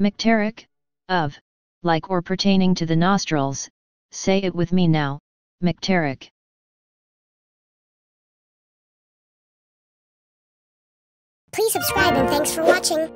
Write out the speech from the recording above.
Mycteric, of, like or pertaining to the nostrils, say it with me now, Mycteric. Please subscribe and thanks for watching.